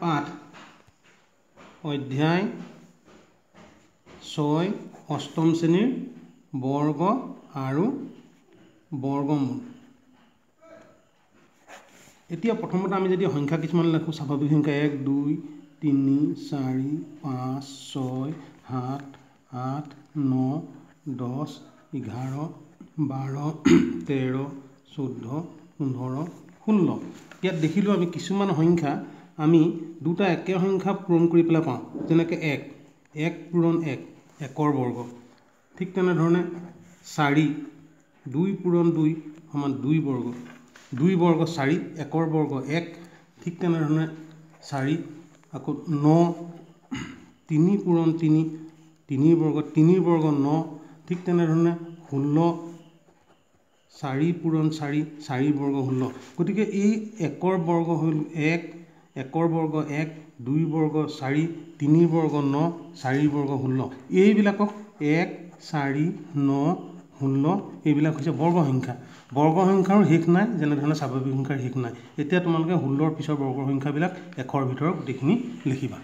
পাঠ অধ্যায় ছয় অষ্টম শ্ৰেণীৰ বৰ্গ আৰু বৰ্গমূল। এতিয়া প্ৰথমতে আমি যদি সংখ্যা কিছুমান লিখোঁ স্বাভাৱিক সংখ্যা এক দুই তিনি চাৰি পাঁচ ছয় সাত আঠ ন দহ এঘাৰ বাৰ তেৰ চৈধ্য পোন্ধৰ ষোল্ল। ইয়াত দেখিলোঁ আমি কিছুমান সংখ্যা আমি দুটা একে সংখ্যা পূৰণ কৰি পেলাই পাওঁ যেনেকৈ এক এক পূৰণ এক একৰ বৰ্গ। ঠিক তেনেধৰণে চাৰি দুই পূৰণ দুই সমান দুই বৰ্গ। দুই বৰ্গ চাৰি একৰ বৰ্গ এক ঠিক তেনেধৰণে চাৰি আকৌ ন তিনি পূৰণ তিনি তিনিৰ বৰ্গ তিনিৰ বৰ্গ ন ঠিক তেনেধৰণে ষোল্ল চাৰি পূৰণ চাৰি চাৰিৰ বৰ্গ ষোল্ল। গতিকে এই একৰ বৰ্গ হ'ল এক একৰ বৰ্গ এক দুই বৰ্গ চাৰি তিনিৰ বৰ্গ ন চাৰিৰ বৰ্গ ষোল্ল। এইবিলাকক এক চাৰি ন ষোল্ল এইবিলাক হৈছে বৰ্গ সংখ্যা বৰ্গ সংখ্যাৰো শেষ নাই যেনেধৰণে স্বাভাৱিক সংখ্যাৰ শেষ নাই। এতিয়া তোমালোকে ষোল্লৰ পিছৰ বৰ্গ সংখ্যাবিলাক এশৰ ভিতৰত গোটেইখিনি লিখিবা।